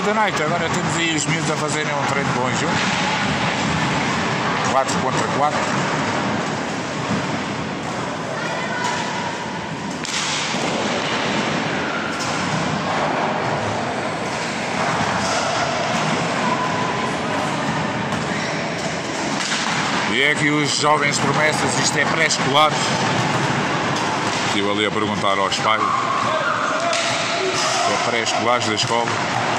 good night. Agora temos aí os miúdos a fazerem um treino conjunto. 4 contra 4. E é que os jovens promessas, isto é pré-escolares. Estive ali a perguntar aos pais. É pré-escolares da escola.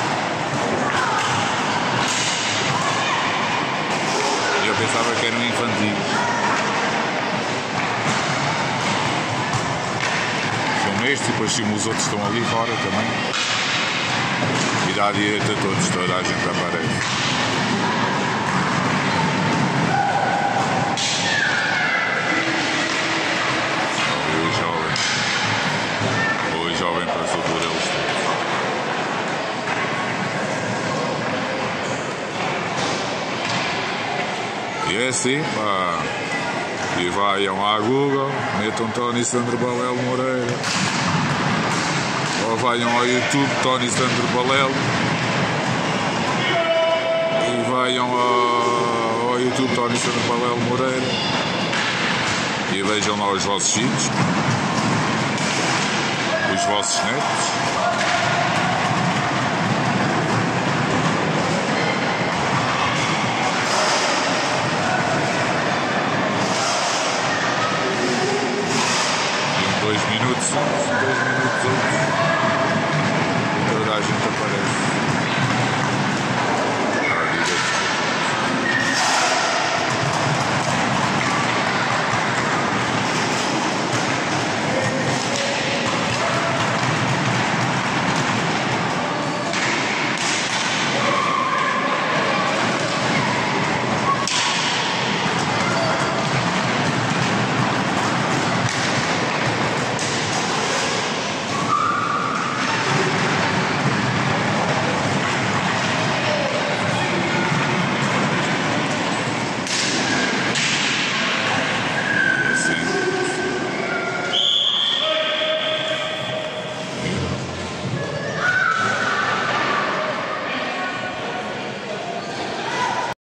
Eu pensava que eram infantis. São estes e depois sim, os outros estão ali fora também. E dá direito a todos, toda a gente aparece. Assim, pá. E vayam à Google, metam Tony Sandro Balelo Moreira. Ou vayam ao YouTube Tony Sandro Balelo. E vayam ao, ao YouTube Tony Sandro Balelo Moreira. E vejam lá os vossos filhos. Os vossos netos. dois minutos antes. Toda a gente aparece.